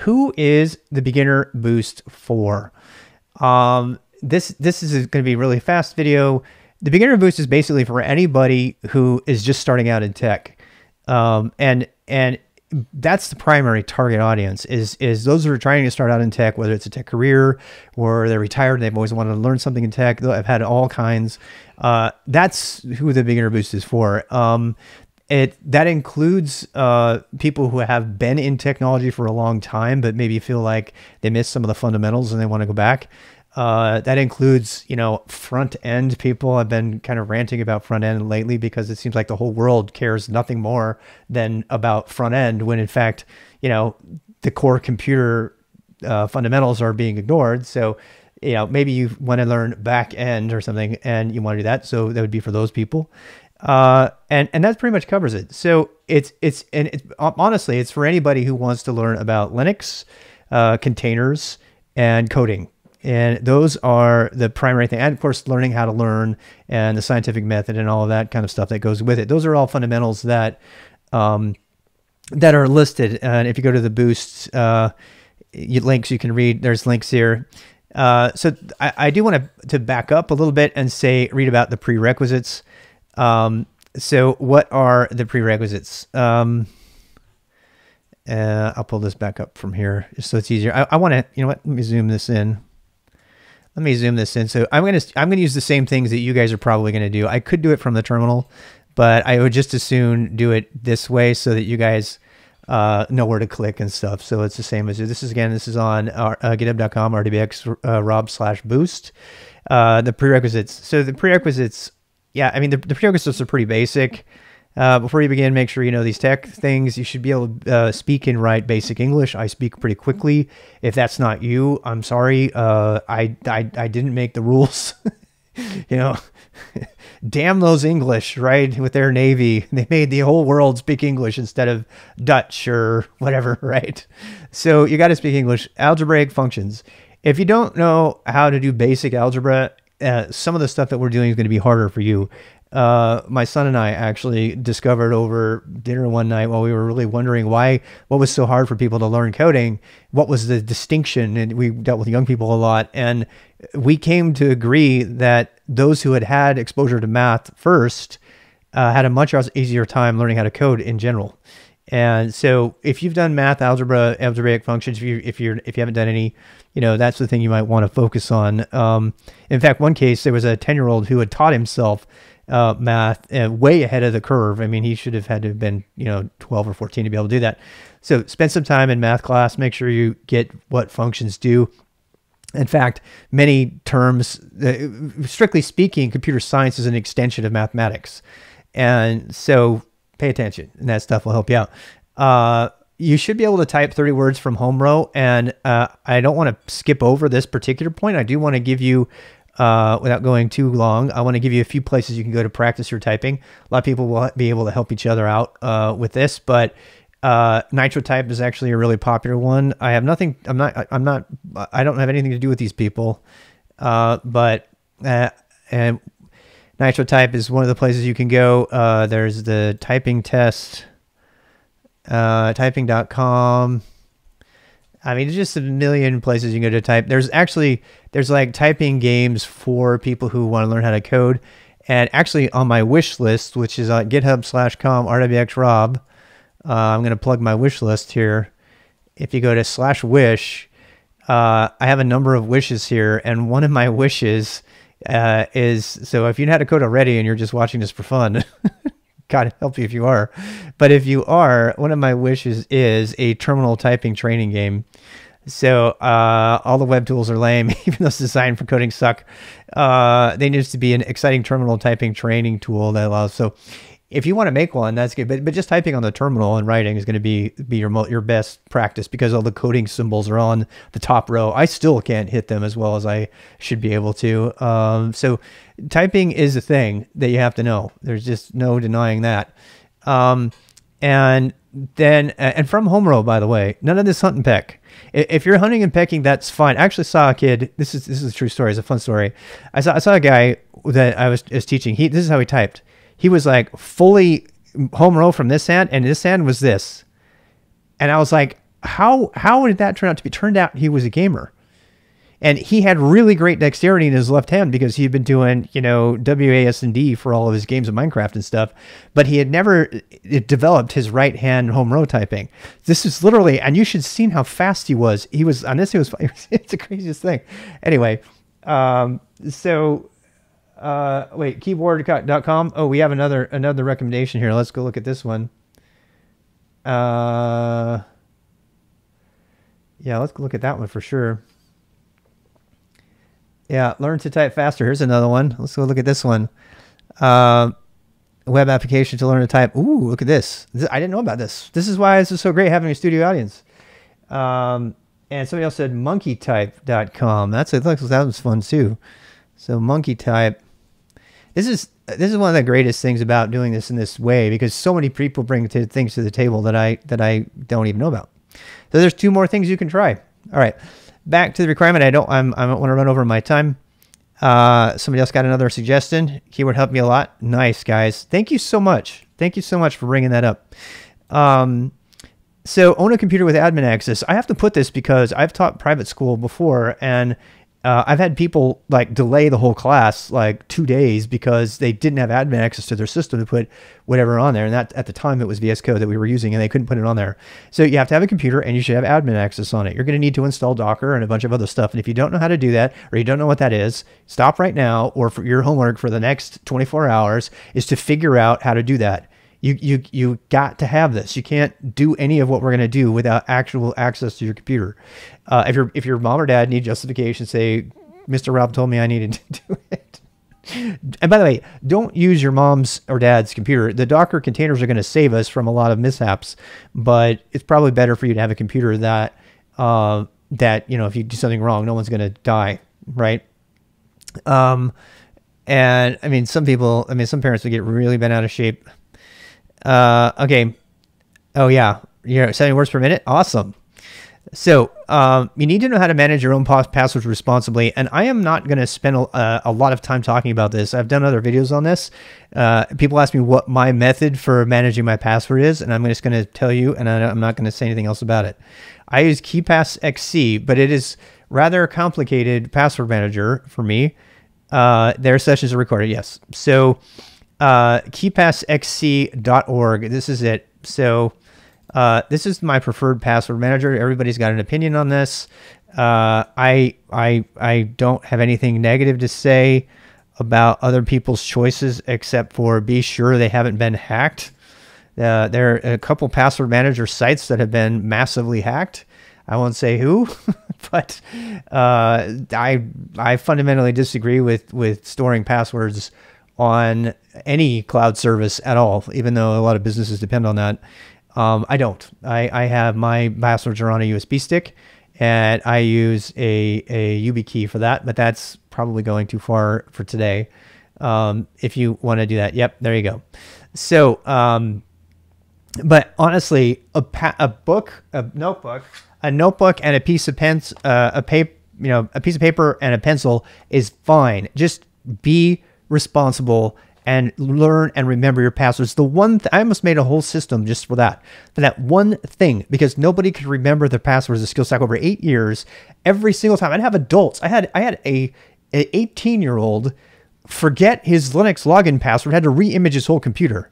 who is the beginner boost for? Um, this this is going to be a really fast video. The beginner boost is basically for anybody who is just starting out in tech, um, and and that's the primary target audience is is those who are trying to start out in tech, whether it's a tech career or they're retired and they've always wanted to learn something in tech. I've had all kinds. Uh, that's who the beginner boost is for. Um, it that includes uh, people who have been in technology for a long time, but maybe feel like they missed some of the fundamentals and they want to go back. Uh, that includes, you know, front end people. I've been kind of ranting about front end lately because it seems like the whole world cares nothing more than about front end, when in fact, you know, the core computer uh, fundamentals are being ignored. So, you know, maybe you want to learn back end or something, and you want to do that. So that would be for those people. Uh, and and that pretty much covers it. So it's it's and it's, honestly, it's for anybody who wants to learn about Linux, uh, containers, and coding. And those are the primary thing. And of course, learning how to learn and the scientific method and all of that kind of stuff that goes with it. Those are all fundamentals that um, that are listed. And if you go to the Boost uh, links, you can read. There's links here. Uh, so I, I do want to to back up a little bit and say read about the prerequisites. Um, so what are the prerequisites? Um, uh, I'll pull this back up from here so it's easier. I, I want to, you know what? Let me zoom this in. Let me zoom this in. So I'm gonna I'm gonna use the same things that you guys are probably gonna do. I could do it from the terminal, but I would just as soon do it this way so that you guys uh, know where to click and stuff. So it's the same as this is again. This is on our, uh, GitHub.com rwx uh, rob slash boost. Uh, the prerequisites. So the prerequisites yeah, I mean, the, the prerequisites are pretty basic. Uh, before you begin, make sure you know these tech things. You should be able to uh, speak and write basic English. I speak pretty quickly. If that's not you, I'm sorry. Uh, I, I, I didn't make the rules. you know, damn those English, right? With their Navy, they made the whole world speak English instead of Dutch or whatever, right? So you got to speak English. Algebraic functions. If you don't know how to do basic algebra, uh, some of the stuff that we're doing is going to be harder for you. Uh, my son and I actually discovered over dinner one night while we were really wondering why, what was so hard for people to learn coding, what was the distinction, and we dealt with young people a lot, and we came to agree that those who had had exposure to math first uh, had a much easier time learning how to code in general. And so, if you've done math, algebra, algebraic functions, if you if you're if you haven't done any you know, that's the thing you might want to focus on. Um, in fact, one case, there was a 10 year old who had taught himself uh, math uh, way ahead of the curve. I mean, he should have had to have been, you know, 12 or 14 to be able to do that. So spend some time in math class, make sure you get what functions do. In fact, many terms, uh, strictly speaking, computer science is an extension of mathematics. And so pay attention, and that stuff will help you out. You should be able to type 30 words from home row. And uh, I don't want to skip over this particular point. I do want to give you, uh, without going too long, I want to give you a few places you can go to practice your typing. A lot of people will be able to help each other out uh, with this, but uh, NitroType is actually a really popular one. I have nothing, I'm not, I'm not, I don't have anything to do with these people, uh, but, uh, and NitroType is one of the places you can go. Uh, there's the typing test uh, typing.com. I mean, just a million places you can go to type. There's actually there's like typing games for people who want to learn how to code. And actually, on my wish list, which is on GitHub slash com rwxrob, uh, I'm going to plug my wish list here. If you go to slash wish, uh, I have a number of wishes here, and one of my wishes uh, is so if you know how to code already and you're just watching this for fun, God help you if you are. But if you are, one of my wishes is a terminal typing training game. So uh, all the web tools are lame, even though it's designed for coding suck. Uh, they need to be an exciting terminal typing training tool that allows. So if you want to make one, that's good. But but just typing on the terminal and writing is going to be be your your best practice because all the coding symbols are on the top row. I still can't hit them as well as I should be able to. Um, so typing is a thing that you have to know. There's just no denying that. Um, and then and from home row, by the way, none of this hunt and peck. If you're hunting and pecking, that's fine. I actually saw a kid. This is this is a true story. It's a fun story. I saw I saw a guy that I was, was teaching. He this is how he typed he was like fully home row from this hand, and this hand was this. And I was like, how how did that turn out to be? Turned out he was a gamer. And he had really great dexterity in his left hand because he had been doing, you know, WASD for all of his games of Minecraft and stuff, but he had never developed his right hand home row typing. This is literally, and you should see how fast he was. He was on this. It was it's the craziest thing. Anyway, um, so uh, wait, keybr.com. Oh, we have another another recommendation here. Let's go look at this one. Uh, yeah, let's look at that one for sure. Yeah, learn to type faster. Here's another one. Let's go look at this one. Uh, web application to learn to type. Ooh, look at this. this. I didn't know about this. This is why this is so great having a studio audience. Um, and somebody else said monkeytype.com. That's it. That was fun too. So monkeytype. This is this is one of the greatest things about doing this in this way because so many people bring to things to the table that I that I don't even know about. So there's two more things you can try. All right back to the requirement. I don't. I'm. I don't want to run over my time. Uh, somebody else got another suggestion. Keybr helped me a lot. Nice guys. Thank you so much. Thank you so much for bringing that up. Um, so own a computer with admin access. I have to put this because I've taught private school before, and uh, I've had people like delay the whole class like two days because they didn't have admin access to their system to put whatever on there. And that at the time it was VS Code that we were using and they couldn't put it on there. So you have to have a computer and you should have admin access on it. You're going to need to install Docker and a bunch of other stuff. And if you don't know how to do that or you don't know what that is, stop right now or for your homework for the next 24 hours is to figure out how to do that. You, you, you got to have this. You can't do any of what we're going to do without actual access to your computer. Uh, if your if your mom or dad need justification, say, Mr. Rob told me I needed to do it. And by the way, don't use your mom's or dad's computer. The Docker containers are going to save us from a lot of mishaps, but it's probably better for you to have a computer that uh, that you know if you do something wrong, no one's going to die, right? Um, and I mean, some people, I mean, some parents would get really bent out of shape uh, okay. Oh yeah, you're 70 words per minute. Awesome. So um, you need to know how to manage your own passwords responsibly. And I am not going to spend a, uh, a, lot of time talking about this. I've done other videos on this. Uh, people ask me what my method for managing my password is, and I'm just going to tell you, and I'm not going to say anything else about it. I use KeePass XC, but it is rather complicated password manager for me. Uh, their sessions are recorded, yes. So uh, keepassxc.org. This is it. So uh, this is my preferred password manager. Everybody's got an opinion on this. Uh, I I I don't have anything negative to say about other people's choices except for be sure they haven't been hacked. Uh, there are a couple password manager sites that have been massively hacked. I won't say who, but uh, I I fundamentally disagree with with storing passwords on any cloud service at all, even though a lot of businesses depend on that. Um, I don't. I, I have my passwords are on a USB stick and I use a, a YubiKey for that, but that's probably going too far for today. Um, if you want to do that, yep, there you go. So, um, but honestly, a, a book, a notebook, a notebook and a piece of pens, uh, a paper, you know, a piece of paper and a pencil is fine. Just be responsible and learn and remember your passwords. The one th- I almost made a whole system just for that, for that one thing, because nobody could remember their passwords of SkilStak over eight years. Every single time, I'd have adults. I had I had a, a 18 year old forget his Linux login password, had to re-image his whole computer.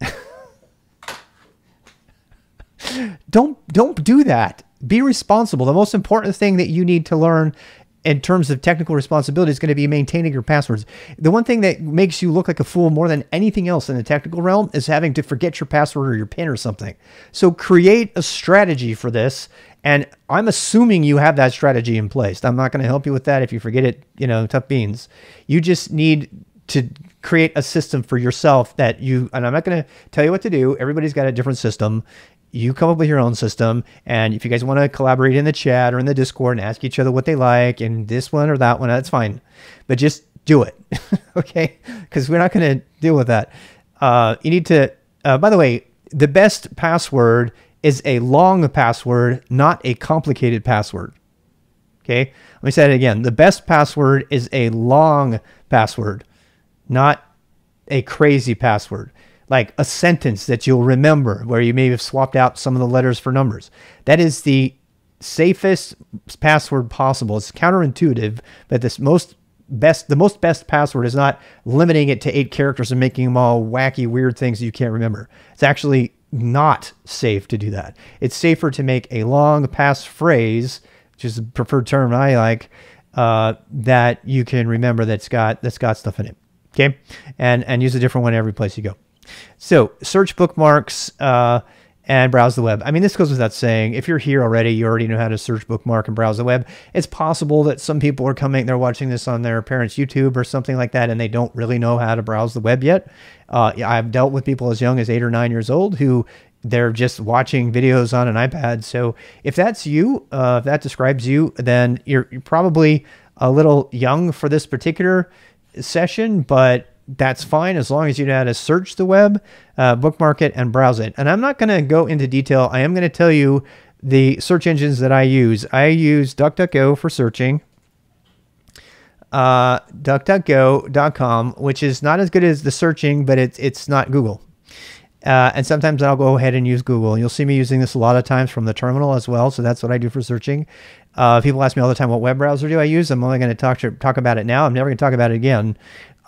don't don't do that. Be responsible. The most important thing that you need to learn in terms of technical responsibility is going to be maintaining your passwords. The one thing that makes you look like a fool more than anything else in the technical realm is having to forget your password or your PIN or something. So create a strategy for this. And I'm assuming you have that strategy in place. I'm not going to help you with that if you forget it, you know, tough beans. You just need to create a system for yourself that you, and I'm not going to tell you what to do. Everybody's got a different system you come up with your own system. And if you guys want to collaborate in the chat or in the Discord and ask each other what they like and this one or that one, that's fine. But just do it, okay? Because we're not going to deal with that. Uh, you need to, uh, by the way, the best password is a long password, not a complicated password. Okay, let me say it again. The best password is a long password, not a crazy password. Like a sentence that you'll remember where you may have swapped out some of the letters for numbers. That is the safest password possible. It's counterintuitive, but this most best the most best password is not limiting it to eight characters and making them all wacky weird things you can't remember. It's actually not safe to do that. It's safer to make a long passphrase, which is the preferred term I like, uh, that you can remember that's got that's got stuff in it. Okay, and and use a different one every place you go. So search bookmarks. Uh, and browse the web. I mean, this goes without saying. If you're here already, you already know how to search, bookmark, and browse the web. It's possible that some people are coming, they're watching this on their parents' YouTube or something like that, and they don't really know how to browse the web yet. Uh, I've dealt with people as young as eight or nine years old who they're just watching videos on an iPad. So if that's you, uh, if that describes you, then you're, you're probably a little young for this particular session, but that's fine as long as you know how to search the web, uh, bookmark it, and browse it. And I'm not going to go into detail. I am going to tell you the search engines that I use. I use DuckDuckGo for searching, uh, DuckDuckGo.com, which is not as good as the searching, but it's it's not Google. Uh, and sometimes I'll go ahead and use Google. You'll see me using this a lot of times from the terminal as well. So that's what I do for searching. Uh, people ask me all the time, what web browser do I use? I'm only going to talk to, talk about it now. I'm never going to talk about it again.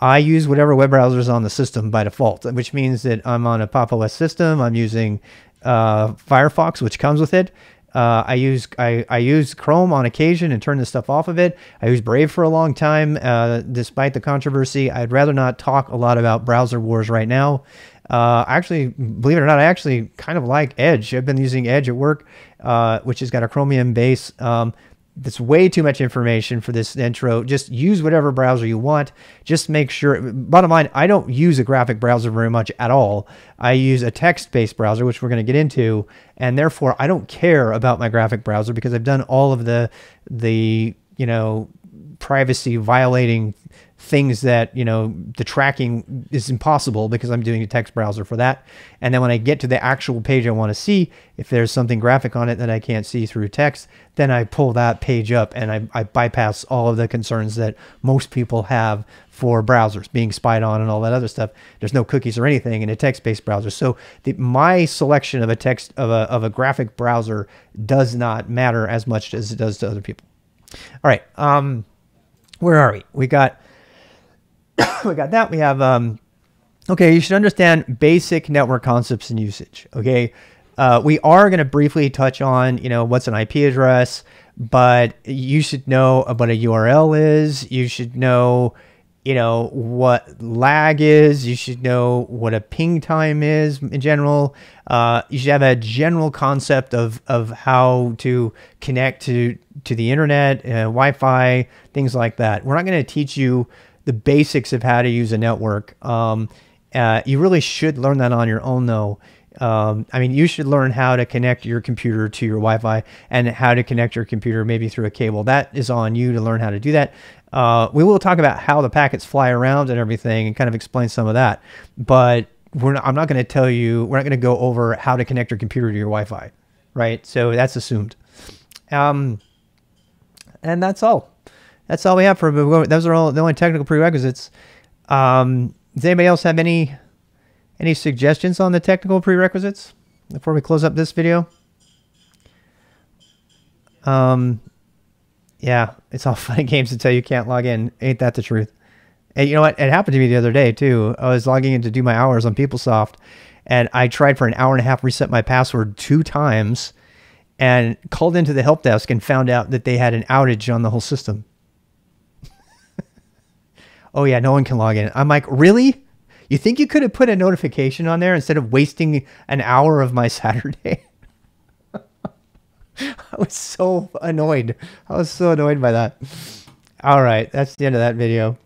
I use whatever web browser is on the system by default, which means that I'm on a Pop OS system. I'm using uh, Firefox, which comes with it. Uh, I use I, I use Chrome on occasion and turn the stuff off of it. I use Brave for a long time, uh, despite the controversy. I'd rather not talk a lot about browser wars right now. Uh, actually, believe it or not, I actually kind of like Edge. I've been using Edge at work, uh, which has got a Chromium base. Um, that's way too much information for this intro. Just use whatever browser you want. Just make sure, bottom line, I don't use a graphic browser very much at all. I use a text-based browser, which we're going to get into, and therefore I don't care about my graphic browser because I've done all of the, the, you know, privacy violating things that, you know, the tracking is impossible because I'm doing a text browser for that. And then when I get to the actual page I want to see, if there's something graphic on it that I can't see through text, then I pull that page up and I, I bypass all of the concerns that most people have for browsers being spied on and all that other stuff. There's no cookies or anything in a text-based browser. So the, my selection of a text of a, of a graphic browser does not matter as much as it does to other people. All right. Um, where are we? We got we got that. We have, um, okay, you should understand basic network concepts and usage. Okay. Uh, we are going to briefly touch on, you know, what's an IP address, but you should know what a URL is. You should know, you know, what lag is. You should know what a ping time is in general. Uh, you should have a general concept of, of how to connect to, to the internet, uh, Wi-Fi, things like that. We're not going to teach you the basics of how to use a network. Um, uh, you really should learn that on your own, though. Um, I mean, you should learn how to connect your computer to your Wi-Fi and how to connect your computer maybe through a cable. That is on you to learn how to do that. Uh, we will talk about how the packets fly around and everything, and kind of explain some of that. But not, I'm not going to tell you. We're not going to go over how to connect your computer to your Wi-Fi, right? So that's assumed. Um, and that's all that's all we have for those are all the only technical prerequisites. Um, does anybody else have any any suggestions on the technical prerequisites before we close up this video? Um, yeah, it's all fun and games until you can't log in. Ain't that the truth? And you know what? It happened to me the other day too. I was logging in to do my hours on PeopleSoft, and I tried for an hour and a half reset my password two times, and called into the help desk and found out that they had an outage on the whole system oh yeah, no one can log in. I'm like, really? You think you could have put a notification on there instead of wasting an hour of my Saturday? I was so annoyed. I was so annoyed by that. All right, that's the end of that video.